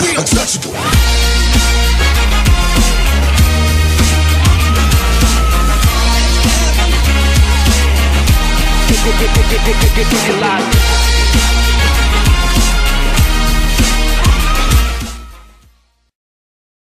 Untouchable. Get, get, get, get, get, get, get, get, get, get,